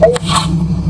thấy thấy